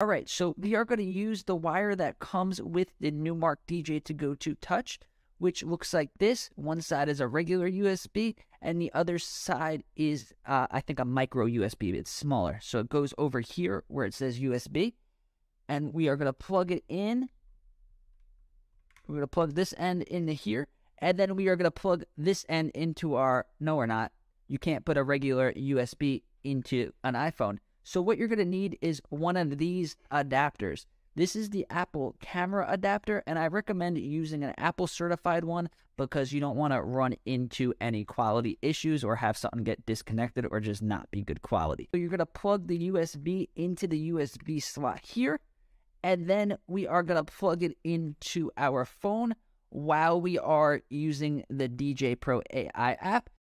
All right, so we are going to use the wire that comes with the Numark DJ2GO2 touch, which looks like this. One side is a regular USB, and the other side is, uh, I think, a micro USB. It's smaller. So it goes over here where it says USB, and we are going to plug it in. We're going to plug this end into here, and then we are going to plug this end into our, no, we're not. You can't put a regular USB into an iPhone. So what you're going to need is one of these adapters. This is the Apple camera adapter, and I recommend using an Apple certified one because you don't want to run into any quality issues or have something get disconnected or just not be good quality. So you're going to plug the USB into the USB slot here, and then we are going to plug it into our phone while we are using the djay Pro AI app